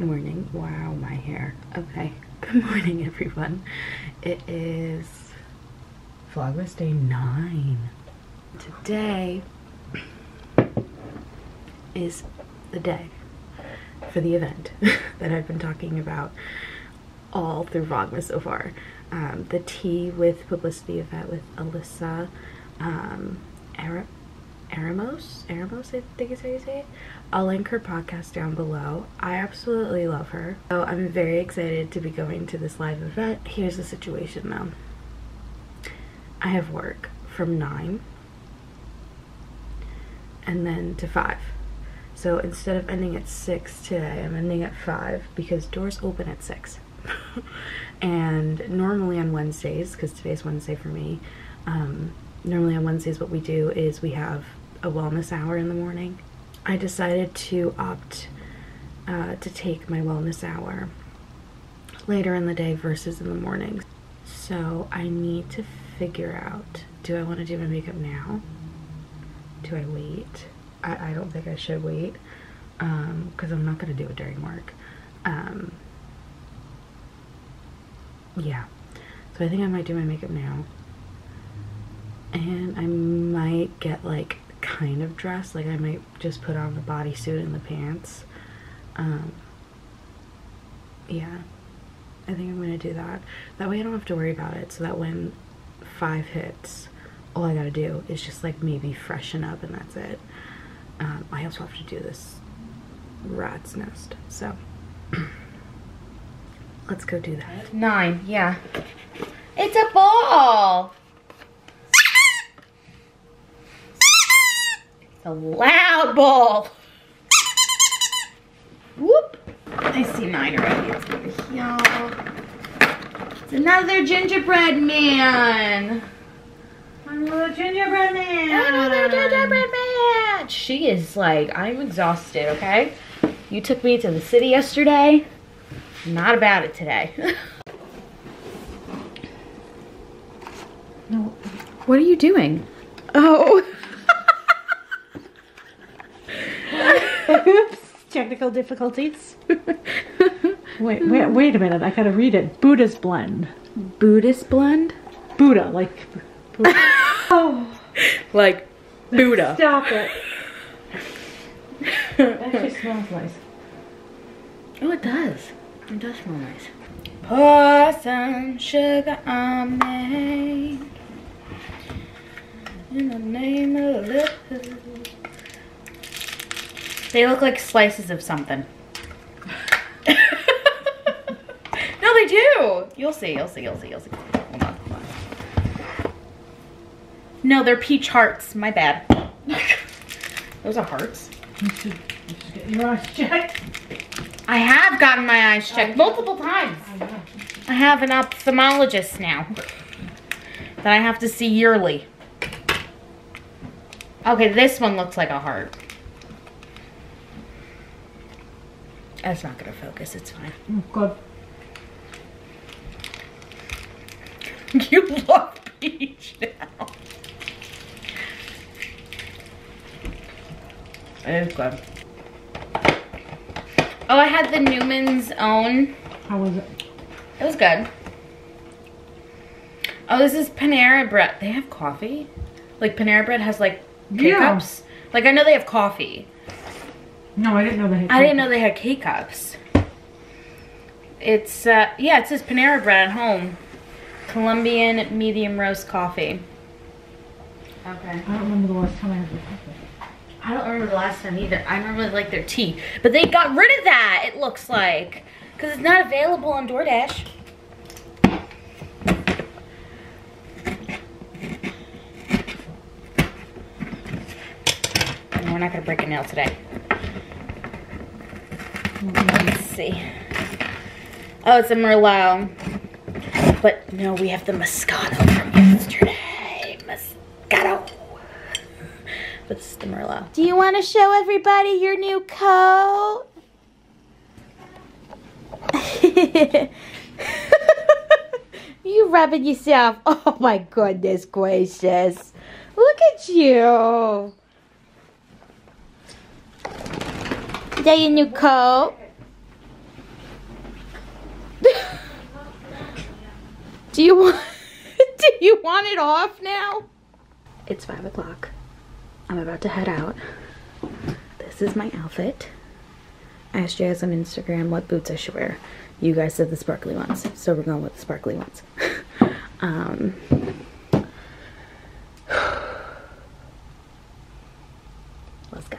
morning. Wow, my hair. Okay. Good morning, everyone. It is Vlogmas Day 9. Today is the day for the event that I've been talking about all through Vlogmas so far. Um, the tea with Publyssity event with Alyssa um, Ara Aramos, Aramos, I think is how you say it. I'll link her podcast down below. I absolutely love her. So I'm very excited to be going to this live event. Here's the situation though. I have work from 9 and then to 5. So instead of ending at 6 today, I'm ending at 5 because doors open at 6. and normally on Wednesdays, because today's Wednesday for me, um, normally on Wednesdays what we do is we have a wellness hour in the morning. I decided to opt uh, to take my wellness hour later in the day versus in the morning. So I need to figure out, do I want to do my makeup now? Do I wait? I, I don't think I should wait because um, I'm not going to do it during work. Um, yeah. So I think I might do my makeup now. And I might get like kind of dressed. Like I might just put on the bodysuit and the pants. Um, yeah. I think I'm to do that. That way I don't have to worry about it. So that when five hits, all I got to do is just like maybe freshen up and that's it. Um, I also have to do this rat's nest. So let's go do that. Nine, yeah. It's a ball. Loud ball. Whoop. I see nine already. It's over here. It's another gingerbread man. Another gingerbread man. Another gingerbread man. She is like, I'm exhausted, okay? You took me to the city yesterday. Not about it today. no. What are you doing? Oh. Technical difficulties. wait, wait, wait a minute. I gotta read it. Buddha's blend. Buddhist blend? Buddha, like. Buddha. oh. Like Buddha. Stop it. that actually smells nice. Oh, it does. It does smell nice. Pour some sugar on me. In the name of love. They look like slices of something. no, they do. You'll see, you'll see, you'll see, you'll see. Hold on, hold on. No, they're peach hearts. My bad. Those are hearts. You should, you should get your eyes checked. I have gotten my eyes oh, checked multiple times. I have an ophthalmologist now that I have to see yearly. Okay, this one looks like a heart. That's not gonna focus, it's fine. Oh, God. you love peach now. It is good. Oh, I had the Newman's own. How was it? It was good. Oh, this is Panera Bread. They have coffee? Like Panera Bread has like K-cups? Yeah. Like I know they have coffee. No, I didn't know they had I didn't know they had K-cups. It's, uh, yeah, it says Panera Bread at home. Colombian medium roast coffee. Okay. I don't remember the last time I had their coffee. I don't remember the last time either. I remember like their tea. But they got rid of that, it looks like. Because it's not available on DoorDash. we're not going to break a nail today. Let's see. Oh, it's a Merlot. But no, we have the Moscato from yesterday. Moscato. But this is the Merlot. Do you want to show everybody your new coat? you rubbing yourself. Oh my goodness gracious. Look at you. day in your coat. do you want do you want it off now? It's five o'clock. I'm about to head out. This is my outfit. I asked you guys on Instagram what boots I should wear. You guys said the sparkly ones, so we're going with the sparkly ones. um, let's go.